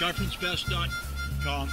sharpensbest.com.